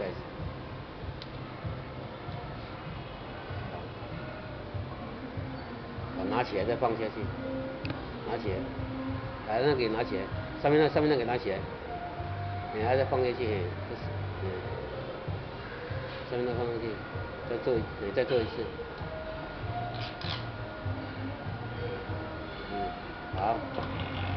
开始好，拿起来再放下去。拿起来，把那给拿起来，上面那上面那给拿起来。等下再放下去，这是嗯，上面那放下去，再做，再做一次。嗯，好。